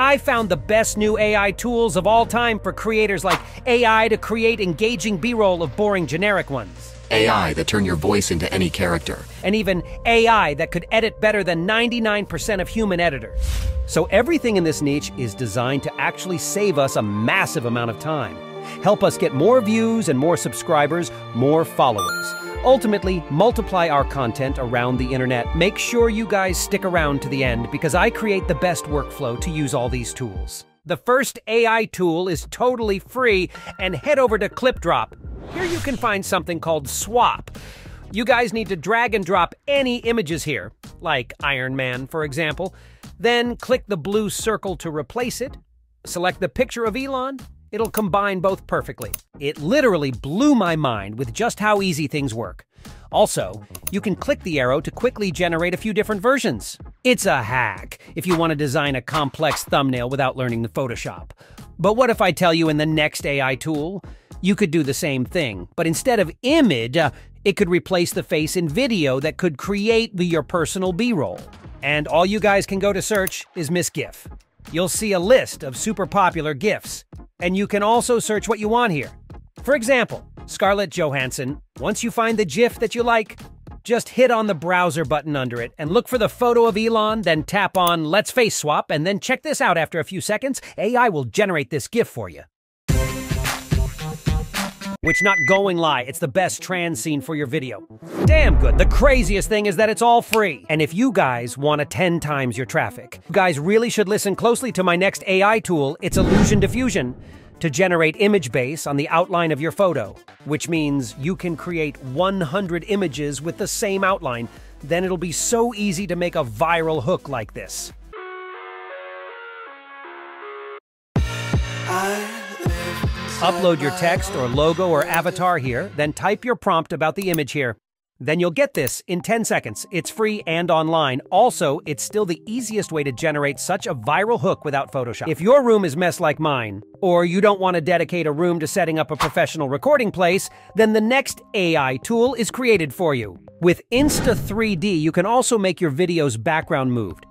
I found the best new AI tools of all time for creators like AI to create engaging B-roll of boring generic ones. AI that turn your voice into any character. And even AI that could edit better than 99% of human editors. So everything in this niche is designed to actually save us a massive amount of time. Help us get more views and more subscribers, more followers. Ultimately, multiply our content around the internet. Make sure you guys stick around to the end because I create the best workflow to use all these tools. The first AI tool is totally free and head over to ClipDrop. Here you can find something called Swap. You guys need to drag and drop any images here, like Iron Man, for example. Then click the blue circle to replace it. Select the picture of Elon, It'll combine both perfectly. It literally blew my mind with just how easy things work. Also, you can click the arrow to quickly generate a few different versions. It's a hack if you want to design a complex thumbnail without learning the Photoshop. But what if I tell you in the next AI tool, you could do the same thing, but instead of image, uh, it could replace the face in video that could create your personal B-roll. And all you guys can go to search is MisGIF. You'll see a list of super popular GIFs. And you can also search what you want here. For example, Scarlett Johansson, once you find the GIF that you like, just hit on the browser button under it and look for the photo of Elon, then tap on Let's Face Swap, and then check this out after a few seconds. AI will generate this GIF for you. Which not going lie, it's the best trans scene for your video. Damn good. The craziest thing is that it's all free. And if you guys want to 10 times your traffic, you guys really should listen closely to my next AI tool, it's Illusion Diffusion, to generate image base on the outline of your photo, which means you can create 100 images with the same outline. Then it'll be so easy to make a viral hook like this. Upload your text or logo or avatar here, then type your prompt about the image here. Then you'll get this in 10 seconds. It's free and online. Also, it's still the easiest way to generate such a viral hook without Photoshop. If your room is mess like mine, or you don't want to dedicate a room to setting up a professional recording place, then the next AI tool is created for you. With Insta3D, you can also make your video's background moved.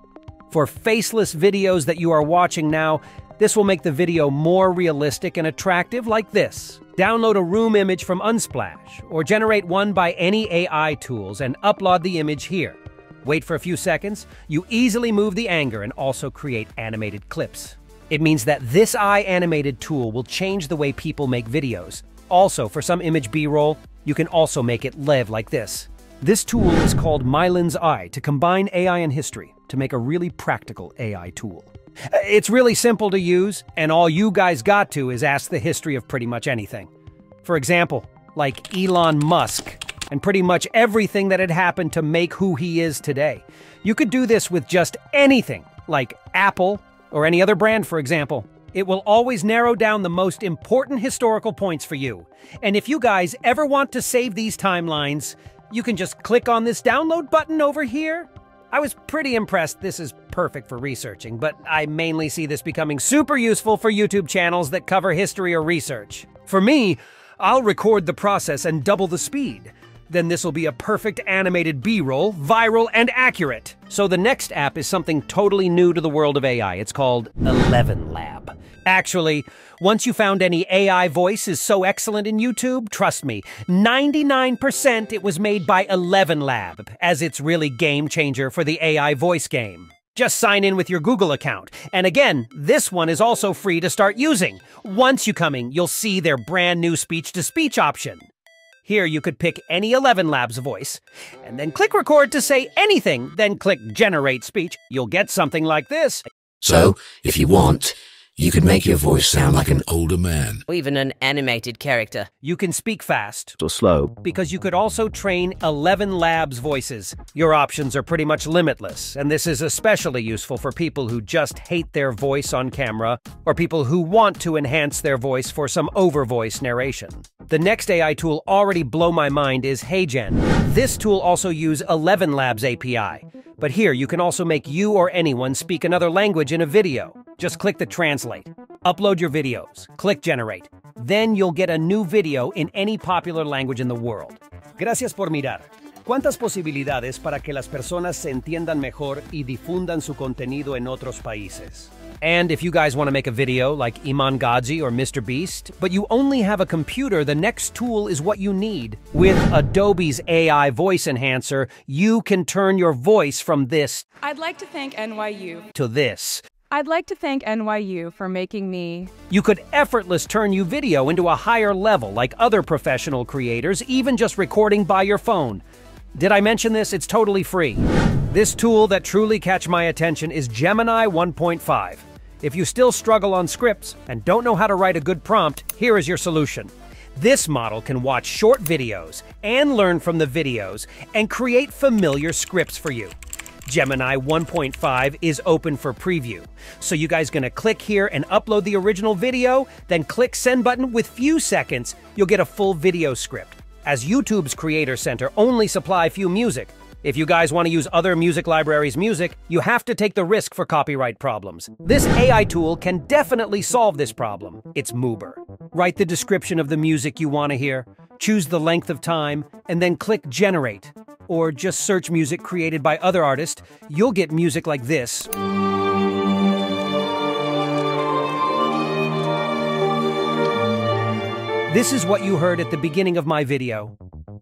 For faceless videos that you are watching now, this will make the video more realistic and attractive like this. Download a room image from Unsplash, or generate one by any AI tools and upload the image here. Wait for a few seconds, you easily move the anger and also create animated clips. It means that this AI animated tool will change the way people make videos. Also, for some image B-roll, you can also make it live like this. This tool is called Mylens AI to combine AI and history to make a really practical AI tool. Uh, it's really simple to use, and all you guys got to is ask the history of pretty much anything. For example, like Elon Musk, and pretty much everything that had happened to make who he is today. You could do this with just anything, like Apple or any other brand, for example. It will always narrow down the most important historical points for you. And if you guys ever want to save these timelines, you can just click on this download button over here I was pretty impressed this is perfect for researching, but I mainly see this becoming super useful for YouTube channels that cover history or research. For me, I'll record the process and double the speed. Then this will be a perfect animated B-roll, viral, and accurate. So the next app is something totally new to the world of AI. It's called Eleven Lab. Actually, once you found any AI voice is so excellent in YouTube, trust me, 99% it was made by Eleven Lab, as it's really game changer for the AI voice game. Just sign in with your Google account. And again, this one is also free to start using. Once you come in, you'll see their brand new speech-to-speech -speech option. Here you could pick any Eleven Labs voice, and then click record to say anything, then click generate speech. You'll get something like this. So, if you want, you can make your voice sound like an older man. Or even an animated character. You can speak fast. Or slow. Because you could also train Eleven Labs voices. Your options are pretty much limitless, and this is especially useful for people who just hate their voice on camera, or people who want to enhance their voice for some over-voice narration. The next AI tool already blow my mind is HeyGen. This tool also use Eleven Labs API. But here, you can also make you or anyone speak another language in a video. Just click the translate. Upload your videos. Click generate. Then you'll get a new video in any popular language in the world. Gracias por mirar. ¿Cuántas posibilidades para que las personas se entiendan mejor y difundan su contenido en otros países? And if you guys want to make a video like Iman Gadzhi or Mr. Beast, but you only have a computer, the next tool is what you need. With Adobe's AI voice enhancer, you can turn your voice from this I'd like to thank NYU. to this. I'd like to thank NYU for making me. You could effortless turn you video into a higher level like other professional creators, even just recording by your phone. Did I mention this? It's totally free. This tool that truly catch my attention is Gemini 1.5. If you still struggle on scripts and don't know how to write a good prompt, here is your solution. This model can watch short videos and learn from the videos and create familiar scripts for you. Gemini 1.5 is open for preview. So you guys gonna click here and upload the original video, then click send button with few seconds, you'll get a full video script. As YouTube's Creator Center only supply few music, if you guys want to use other music libraries' music, you have to take the risk for copyright problems. This AI tool can definitely solve this problem. It's Mubert. Write the description of the music you want to hear, choose the length of time, and then click Generate. Or just search music created by other artists. You'll get music like this. This is what you heard at the beginning of my video.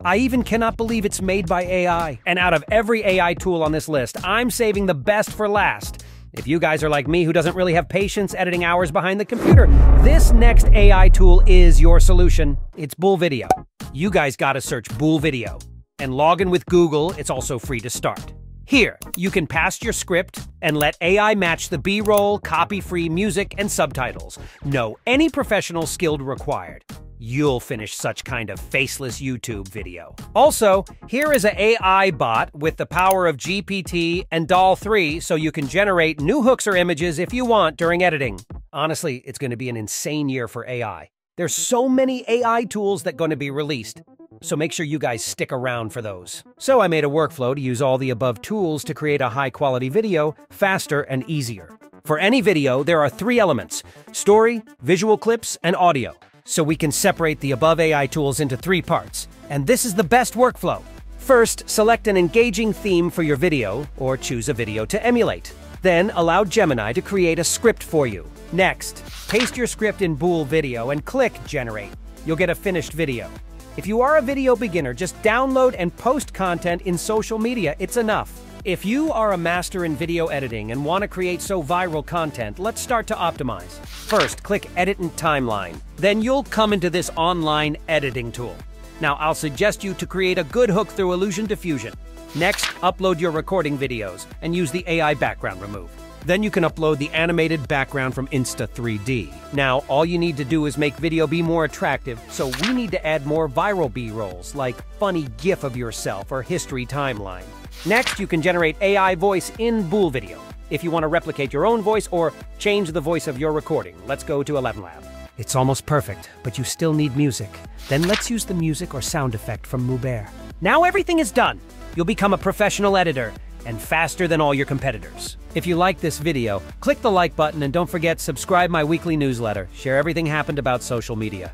I even cannot believe it's made by AI. And out of every AI tool on this list, I'm saving the best for last. If you guys are like me who doesn't really have patience editing hours behind the computer, this next AI tool is your solution. It's Bool Video. You guys gotta search Bool Video. And log in with Google, it's also free to start. Here, you can pass your script and let AI match the B-roll, copy-free music, and subtitles. No any professional skilled required. You'll finish such kind of faceless YouTube video. Also, here is an AI bot with the power of GPT and DAL 3 so you can generate new hooks or images if you want during editing. Honestly, it's going to be an insane year for AI. There's so many AI tools that going to be released, so make sure you guys stick around for those. So I made a workflow to use all the above tools to create a high quality video faster and easier. For any video, there are three elements, story, visual clips, and audio. So we can separate the above AI tools into three parts. And this is the best workflow. First, select an engaging theme for your video, or choose a video to emulate. Then, allow Gemini to create a script for you. Next, paste your script in Bool Video and click Generate. You'll get a finished video. If you are a video beginner, just download and post content in social media. It's enough. If you are a master in video editing and want to create so viral content, let's start to optimize. First, click Edit and Timeline. Then you'll come into this online editing tool. Now, I'll suggest you to create a good hook through Illusion Diffusion. Next, upload your recording videos and use the AI background remove. Then you can upload the animated background from Insta3D. Now, all you need to do is make video be more attractive, so we need to add more viral B-rolls, like funny gif of yourself or history timeline. Next, you can generate AI voice in Bool Video. If you want to replicate your own voice or change the voice of your recording, let's go to 11 Lab. It's almost perfect, but you still need music. Then let's use the music or sound effect from Mubert. Now everything is done. You'll become a professional editor and faster than all your competitors. If you like this video, click the like button and don't forget subscribe my weekly newsletter. Share everything happened about social media.